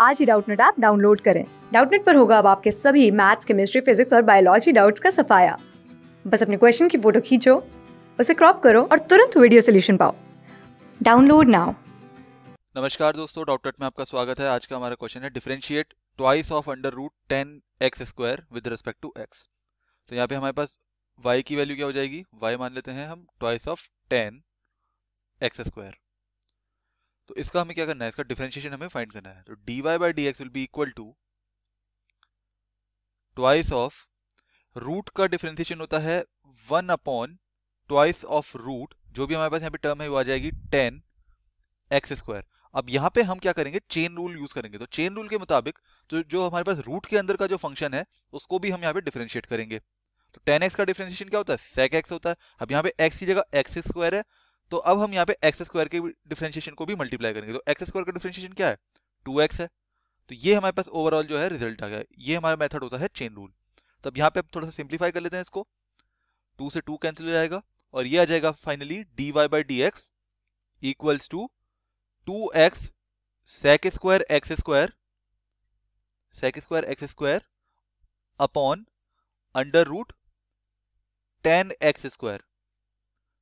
आज ही Doubtnut app download करें। डाउटनेट पर होगा अब आपके सभी मैथ्स, केमिस्ट्री, फिजिक्स और बायोलॉजी डाउट्स का सफाया। बस अपने क्वेश्चन की फ़ोटो खींचो, उसे क्रॉप करो और तुरंत वीडियो सोल्यूशन पाओ। Download now. नमस्कार दोस्तों डॉक्टर में आपका स्वागत है। आज का हमारा क्वेश्चन है differentiate twice of under root ten x square with respect to x तो यहाँ पे हमारे पास y की वैल्यू क्या हो जाएगी? y मान लेते हैं हम twice of ten x square तो इसका हमें क्या करना है? इसका डिफरेंशिएशन हमें फाइंड करना है। तो dy by d x will be equal to twice of root का डिफरेंशिएशन होता है one upon twice of root जो भी हमारे पास यहाँ पे टर्म है, वो आ जाएगी टेन एक्स स्क्वायर अब यहाँ पे हम क्या करेंगे? चेन रूल यूज़ करेंगे। तो चेन रूल के मुताबिक तो जो हमारे पास रूट के अंदर का जो फ़ंक्शन है, उसको भी हम यहाँ पे डिफरेंशिएट करेंगे। तो टेन एक्स का डिफरेंशिएशन क्या होता है? सेक एक्स होता है। अब यहाँ पे एक्स की जगह एक्स स्क्वायर है। तो अब हम यहाँ पे एक्स स्क्वायर के डिफ्रेंशिएशन को भी मल्टीप्लाई करेंगे। तो एक्स स्क्वायर का डिफ्रेंशिएशन क्या है? टू एक्स है। तो ये हमारे पास ओवरऑल जो है रिज़ल्ट आ गया। ये हमारा मेथड होता है चेन रूल तो अब यहाँ पे थोड़ा सा सिंप्लीफाई कर लेते हैं इसको। टू से टू कैंसिल हो जाएगा और ये आ जाएगा finally d y by d x equals to two x sec square x square sec square x square upon under root ten x square